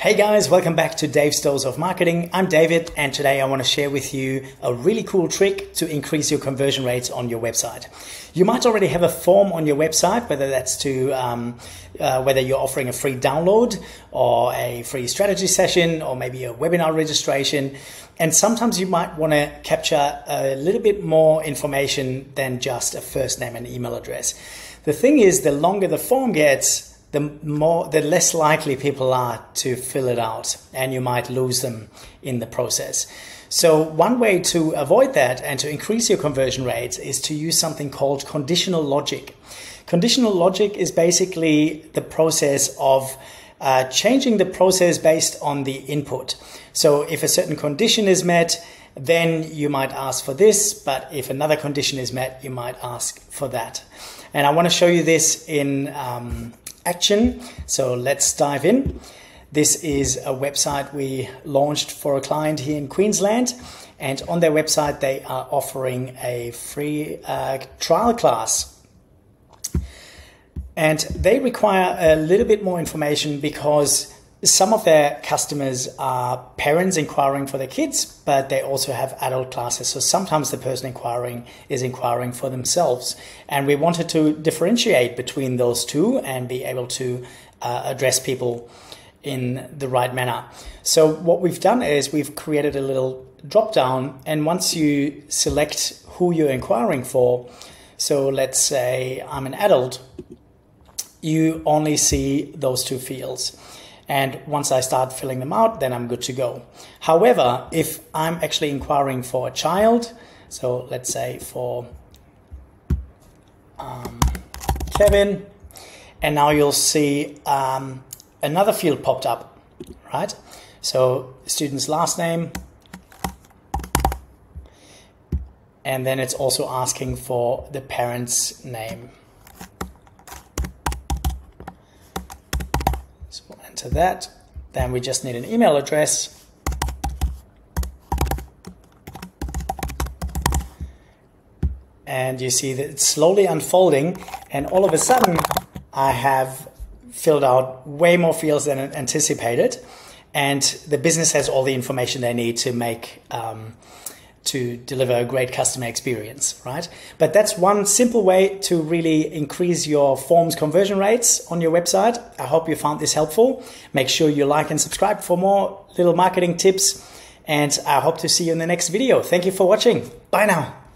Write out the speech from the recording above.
Hey guys, welcome back to Dave's Dose of Marketing. I'm David, and today I want to share with you a really cool trick to increase your conversion rates on your website. You might already have a form on your website, whether that's to um, uh, whether you're offering a free download or a free strategy session or maybe a webinar registration. And sometimes you might want to capture a little bit more information than just a first name and email address. The thing is, the longer the form gets, the more the less likely people are to fill it out and you might lose them in the process. So one way to avoid that and to increase your conversion rates is to use something called conditional logic. Conditional logic is basically the process of uh, changing the process based on the input. So if a certain condition is met then you might ask for this but if another condition is met you might ask for that. And I want to show you this in um, action. So let's dive in. This is a website we launched for a client here in Queensland. And on their website, they are offering a free uh, trial class. And they require a little bit more information because some of their customers are parents inquiring for their kids, but they also have adult classes. So sometimes the person inquiring is inquiring for themselves. And we wanted to differentiate between those two and be able to uh, address people in the right manner. So what we've done is we've created a little drop down. And once you select who you're inquiring for, so let's say I'm an adult, you only see those two fields. And once I start filling them out, then I'm good to go. However, if I'm actually inquiring for a child, so let's say for um, Kevin, and now you'll see um, another field popped up, right? So student's last name, and then it's also asking for the parent's name. To that. Then we just need an email address. And you see that it's slowly unfolding, and all of a sudden, I have filled out way more fields than anticipated, and the business has all the information they need to make um, to deliver a great customer experience, right? But that's one simple way to really increase your forms conversion rates on your website. I hope you found this helpful. Make sure you like and subscribe for more little marketing tips. And I hope to see you in the next video. Thank you for watching. Bye now.